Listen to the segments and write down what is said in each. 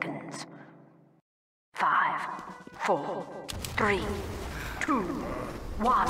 seconds. Five, four, three, two, one.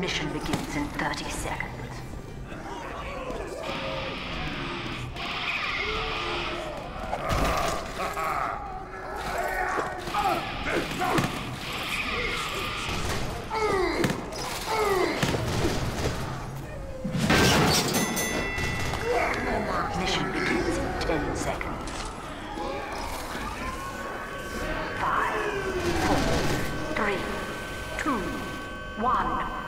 Mission begins in 30 seconds. one.